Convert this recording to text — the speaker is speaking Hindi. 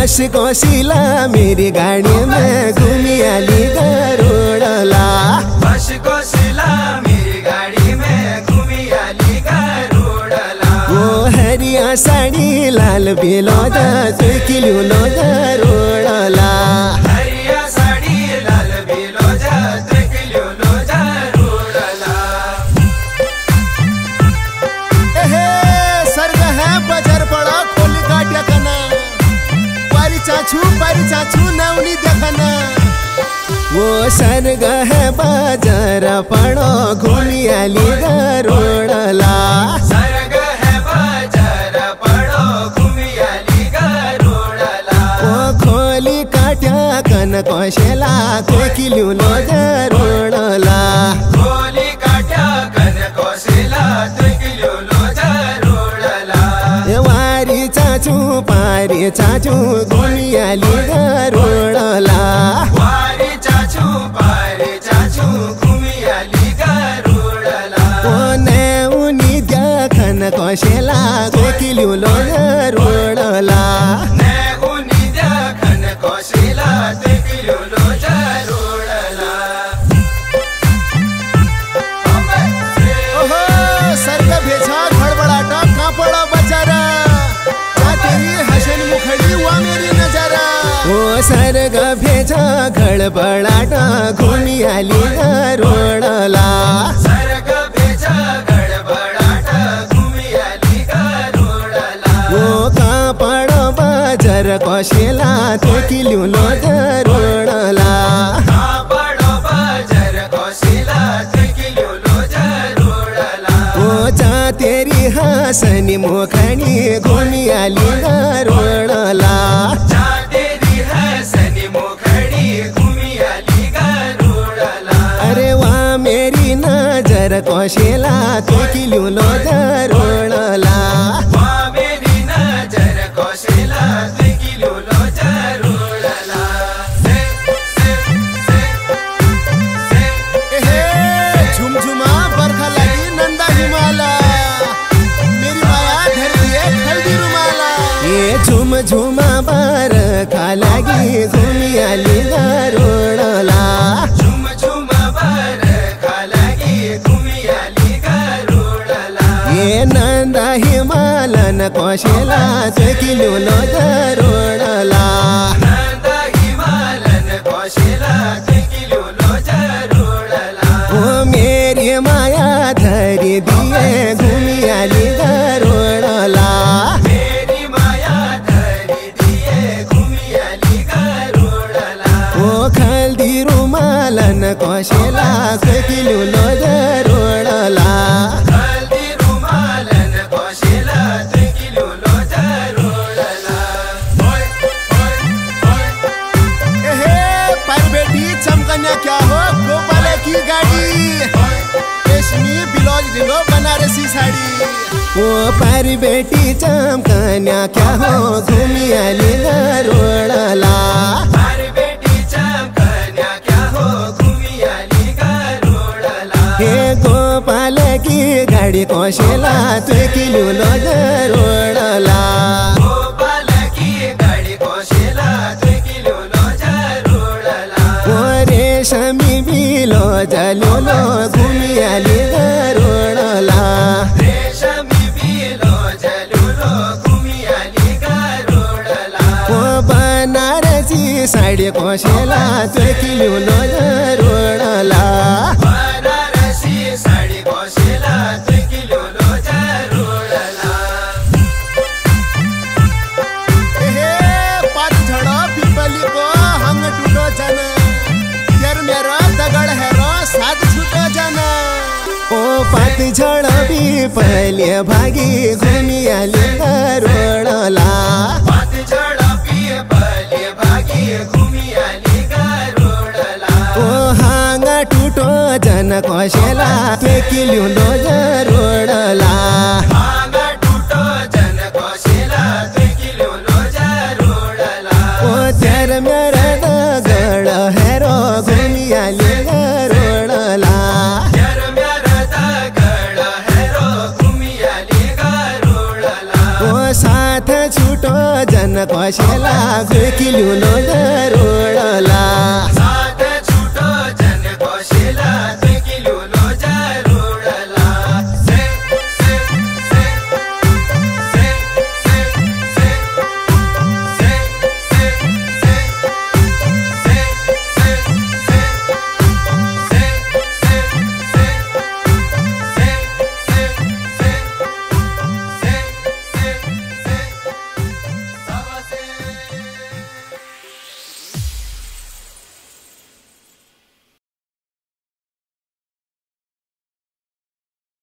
कोशिला मेरी गाड़ी में घूमी आली गरोड़ला। बस कोशिला मेरी गाड़ी में घूमिया आली गरोड़ला। वो हरिया साड़ी लाल बेलो तू किलो लो चाचू पारी देखना। वो सर्ग है बाज़ार पड़ो घूमी आली गरोड़ला। सरग है बाज़ार पड़ो घूमी आली गरोड़ला खोली काट्या कन कोशेला कोई किलो लो गरोड़ला गोली काट्या कन कोशिला किलो लो जरोड़ला वारी चाचू, पारी चाचू घूमी आली गरोड़ला। वारी चाचू पारे चाचू घूमी आली गरोड़ला कोने उनी देखन कोशेला कोई सर्ग भेजा सरग गड़बड़ाटा घूमी आली गरोड़ला ओ कापड़ कोशेला तो किलो लो गरोड़ला बड़ो बाज़ार कोशिला तू लो ओ जा तेरी हसनी मुखड़ी नजर कोशेला तो किलो लो गरोड़ला ये नंदा हिमालन कोशेला तो किलो लो गरोड़ला नंदा हिमालन कोशिला पर बेटी चमकन्या क्या हो घूमी आली क्या हो हे गोपाल की गाड़ी कोशेला तो किलो लो गरोड़ला गोपाल की गाड़ी कोशिला बनारसी साड़ी कोशेला तो किलो लो बनारसी साड़ी कोशिला किलो लो जरोड़ला हे पात झड़ो पिपली को हंग टूटो जन। यार मेरा दगड़ रो साथ छूटो जन। ओ पात झड़ो पिपली भागी घूमी आली गरोड़ला कोशेला तो किलो लो गरोड़ला जन कोशिला तू किलो लो जरोड़ला। ओ तेर मेरा दगड़ रो घूमी आली गरोड़ला दगड़ रो घूमी ओ साथ छूटो जन को भाशेला घुकिल्यो नो दरोळला